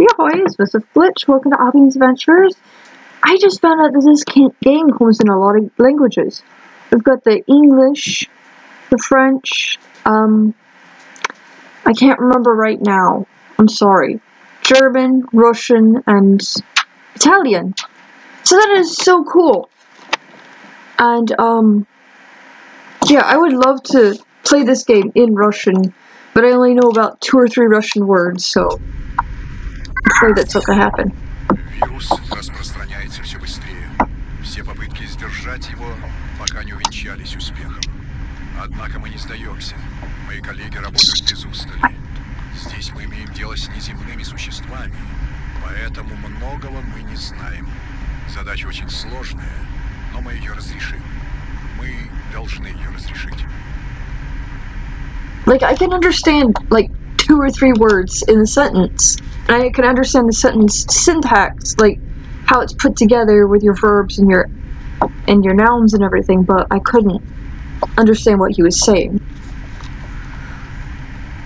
Hey, it's Mr. Glitch. Welcome to Albian's Adventures. I just found out that this game comes in a lot of languages. We've got the English, the French, um, I can't remember right now. I'm sorry. German, Russian, and Italian. So that is so cool. And, um, yeah, I would love to play this game in Russian, but I only know about two or three Russian words, so Afraid that's gonna happen. Вирус распространяется все быстрее. Все попытки сдержать его пока не увенчались успехом. Однако мы не сдаемся. Мои коллеги работают без устали. Здесь мы имеем дело с неземными существами, поэтому многого мы не знаем. Задача очень сложная, но мы ее разрешим. Мы должны ее разрешить. Like, I can understand, like, two or three words in a sentence. And I can understand the sentence syntax, like, how it's put together with your verbs and your and your nouns and everything, but I couldn't understand what he was saying.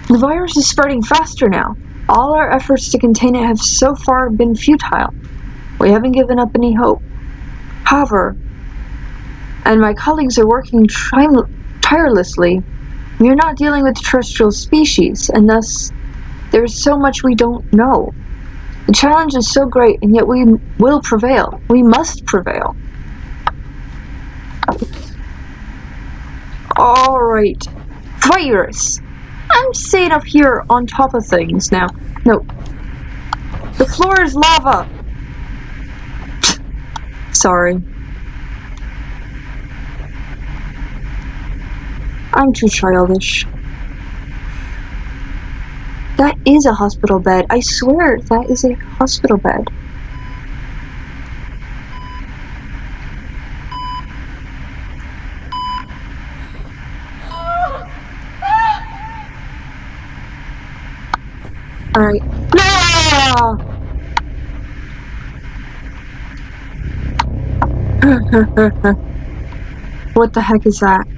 The virus is spreading faster now. All our efforts to contain it have so far been futile. We haven't given up any hope. However, and my colleagues are working tirelessly, we are not dealing with terrestrial species, and thus there is so much we don't know. The challenge is so great, and yet we will prevail. We must prevail. Alright. Virus! I'm staying up here on top of things now. No. The floor is lava! Sorry. I'm too childish. That is a hospital bed. I swear that is a hospital bed. Alright. No! what the heck is that?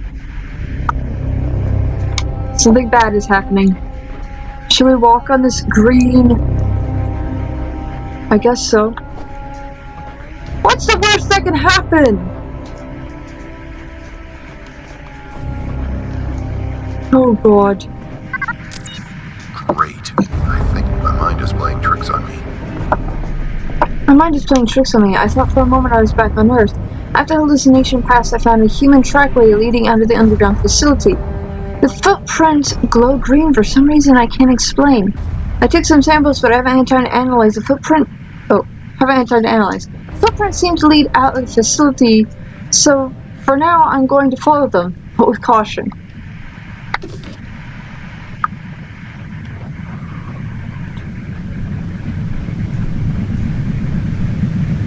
Something bad is happening. Should we walk on this green? I guess so. What's the worst that can happen? Oh god. Great. I think my mind is playing tricks on me. My mind is playing tricks on me. I thought for a moment I was back on Earth. After hallucination passed, I found a human trackway leading out of the underground facility. The footprints glow green for some reason I can't explain. I took some samples, but I haven't had time to analyze the footprint. Oh, haven't had time to analyze. Footprints seem to lead out of the facility, so for now I'm going to follow them, but with caution.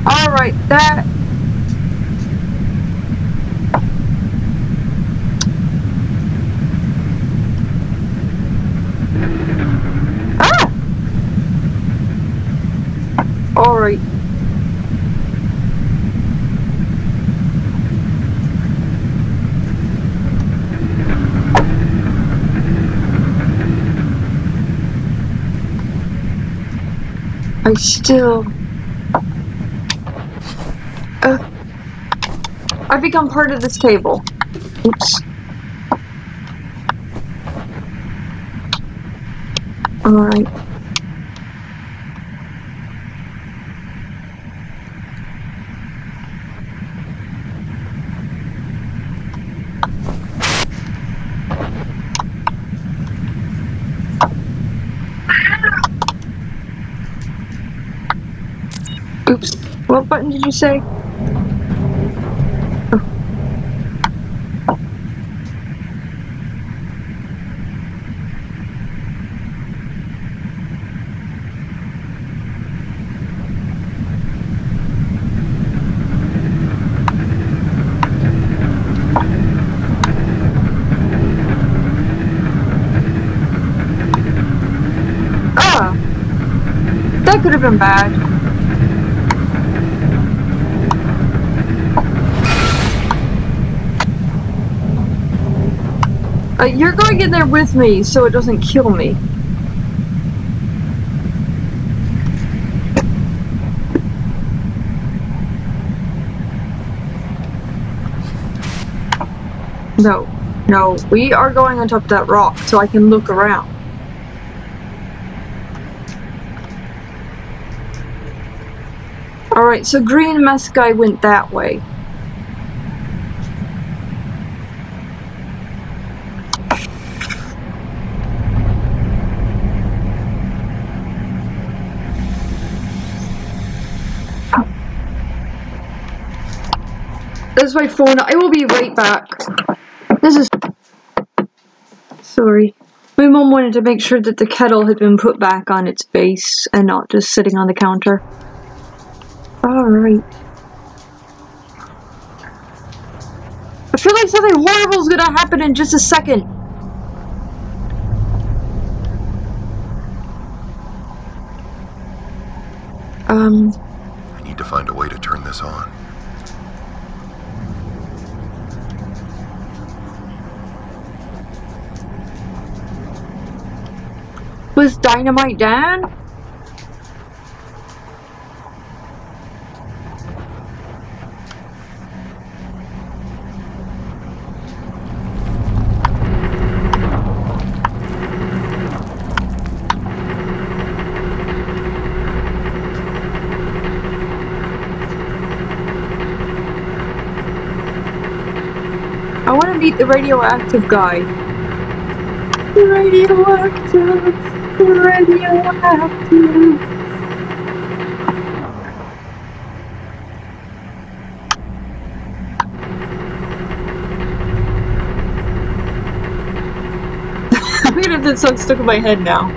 Alright, that Ah! Alright. I still... Uh, I've become part of this table. Oops. Alright. Oops. What button did you say? Oh. That could have been bad. Uh, you're going in there with me so it doesn't kill me. No, no, we are going on top of that rock so I can look around. Alright, so green mess guy went that way. That's my phone. I will be right back. This is... Sorry. My mom wanted to make sure that the kettle had been put back on its base and not just sitting on the counter. Alright. I feel like something horrible is gonna happen in just a second. Um... I need to find a way to turn this on. Was Dynamite Dan? I want to meet the radioactive guy. The Radioactive, radioactive. I'm gonna have that song stuck in my head now.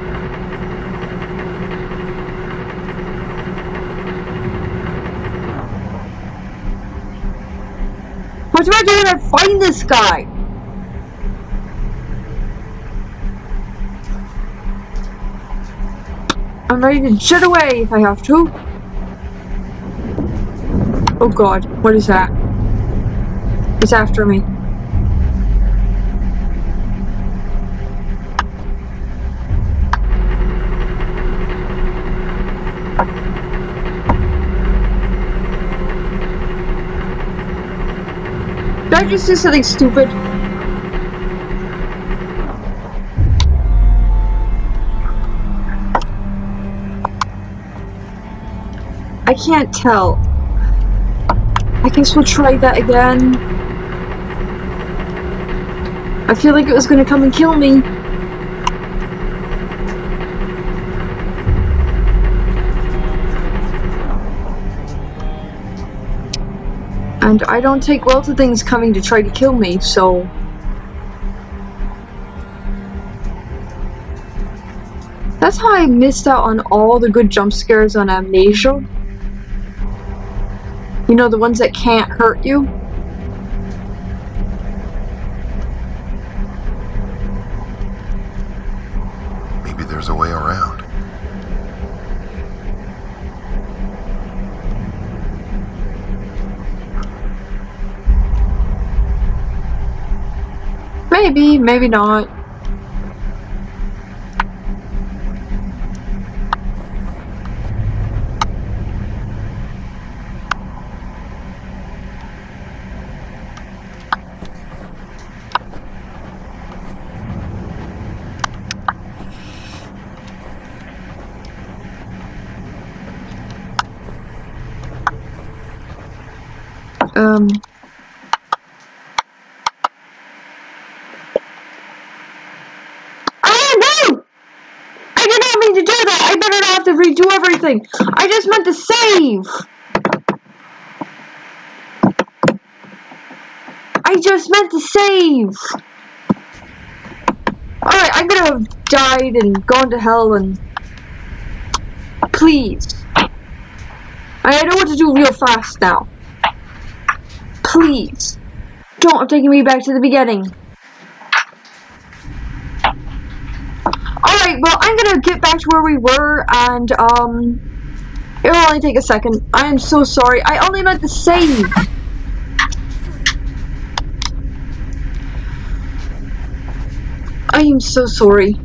What do I do when I find this guy? I'm ready to jet away if I have to. Oh god, what is that? It's after me. Did I just do something stupid? I can't tell. I guess we'll try that again. I feel like it was gonna come and kill me. And I don't take well to things coming to try to kill me, so... That's how I missed out on all the good jump scares on Amnesia. You know, the ones that can't hurt you? Maybe there's a way around. Maybe, maybe not. Um... No! I did not mean to do that! I better not have to redo everything! I just meant to save! I just meant to save! Alright, I'm gonna have died and gone to hell and... Please. I know what to do real fast now. Please. Don't take me back to the beginning. Alright, well, I'm gonna get back to where we were, and, um, it'll only take a second. I am so sorry. I only meant to save. I am so sorry.